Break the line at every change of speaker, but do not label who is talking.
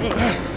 うん